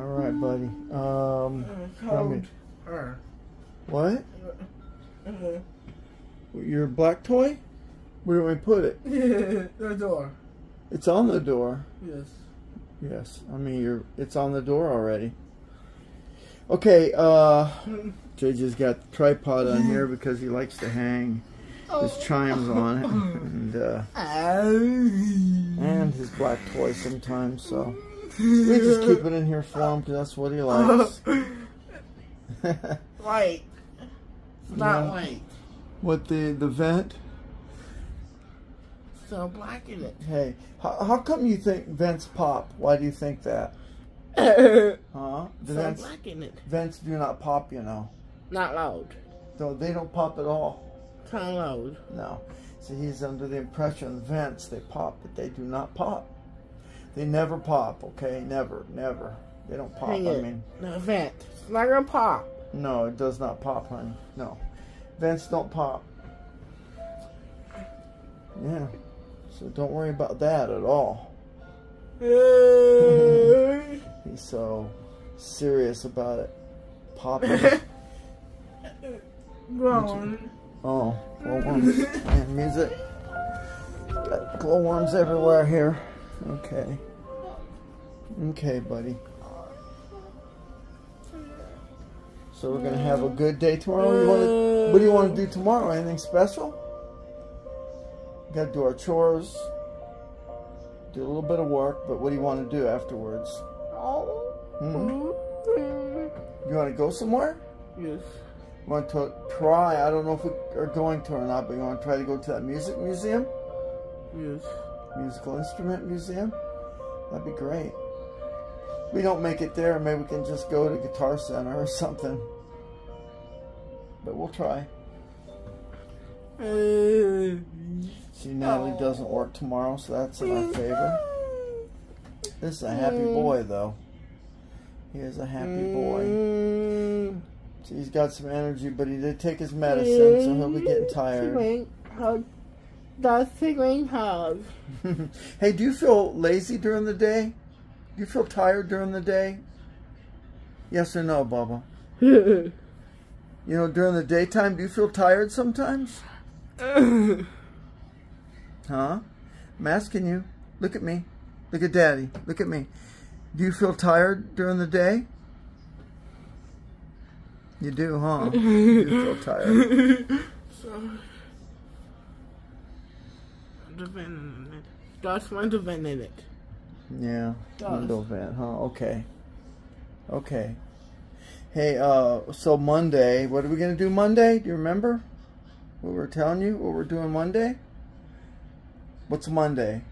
All right, buddy. Um, Cold. What? Uh, Your black toy? Where do I put it? the door. It's on the door. Yes. Yes, I mean you're. It's on the door already. Okay, uh, JJ's got the tripod on here because he likes to hang his chimes on it, and uh, and his black toy sometimes. So we just keep it in here for him because that's what he likes. White. It's not Yeah. white. what the the vent? So black in it. Hey, how, how come you think vents pop? Why do you think that? Huh? The vents black in it. vents do not pop, you know. Not loud. No, they don't pop at all. Kind of loud. No. So he's under the impression vents they pop, but they do not pop. They never pop. Okay, never, never. They don't pop. Hang I it. mean, The vent. It's not gonna pop. no, it does not pop, honey. No, vents don't pop. Yeah. So don't worry about that at all. He's so serious about it. Popping. Growing. Oh, glowworms and music. Got glowworms everywhere here. Okay. Okay, buddy. So we're gonna have a good day tomorrow. You wanna, what do you want to do tomorrow? Anything special? Got to do our chores. Do a little bit of work, but what do you want to do afterwards? Hmm? You want to go somewhere? Yes. want to try. I don't know if we are going to or not, but you want to try to go to that music museum, Yes. Musical instrument museum. That'd be great. We don't make it there. Maybe we can just go to Guitar Center or something. But we'll try. See, Natalie doesn't work tomorrow, so that's in our favor. This is a happy boy, though. He is a happy boy. See, he's got some energy, but he did take his medicine, so he'll be getting tired. Does Tigling have? hey, do you feel lazy during the day? Do you feel tired during the day? Yes or no, Bubba? You know, during the daytime, do you feel tired sometimes? Huh? I'm asking you. Look at me. Look at Daddy. Look at me. Do you feel tired during the day? You do, huh? you feel tired. so, vent in it. That's one the vent in it. Yeah, vent, huh? Okay. Okay. Hey, uh, so Monday, what are we gonna do Monday? Do you remember? What we're telling you? What we're doing Monday? What's Monday?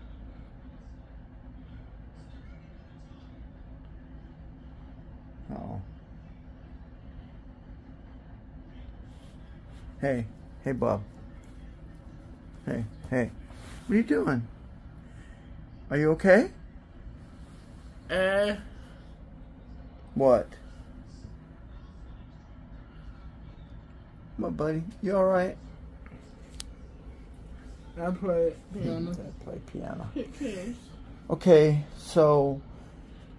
Oh. Hey, hey, Bob. Hey, hey. What are you doing? Are you okay? Uh, What? My buddy, you all right? I play piano. I play piano. Okay, so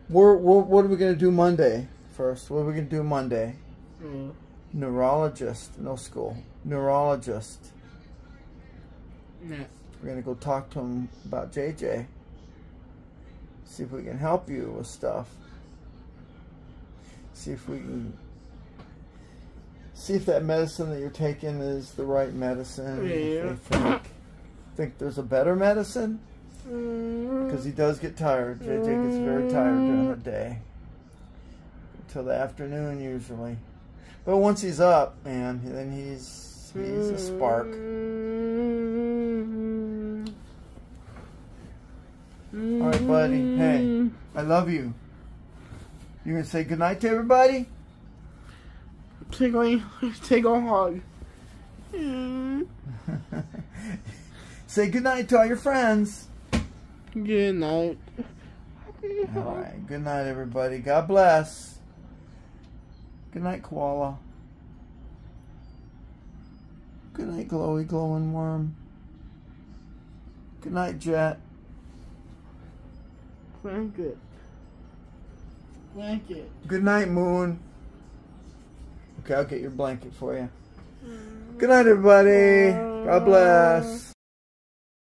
we're, we're what are we gonna do Monday first? What are we gonna do Monday? Mm. Neurologist, no school. Neurologist. Nah. We're gonna go talk to him about JJ. See if we can help you with stuff. See if we can see if that medicine that you're taking is the right medicine. Yeah. think think there's a better medicine mm-hmm. because he does get tired. JJ gets very tired during the day until the afternoon usually. But once he's up, man, then he's he's a spark. Mm-hmm. All right, buddy. Hey, I love you. You gonna say goodnight to everybody? Take a, take a hug. Mm. say goodnight to all your friends. Good night. All right. Good night, everybody. God bless. Good night, koala. Good night, glowy glowing worm. Good night, Jet. Very good. Blanket. Good night, Moon. Okay, I'll get your blanket for you. Mm. Good night, everybody. God bless.